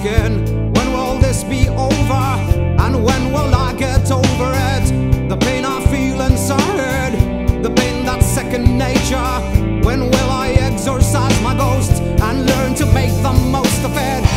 skin? When will this be over? And when will I get over it? The pain I feel inside, the pain that's second nature. When will I exorcise my ghost and learn to make the most of it?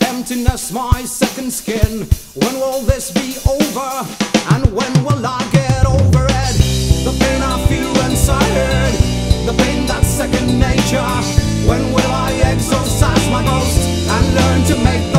Emptiness, my second skin. When will this be over? And when will I get over it? The pain I feel inside, the pain that's second nature. When will I exorcise my ghost and learn to make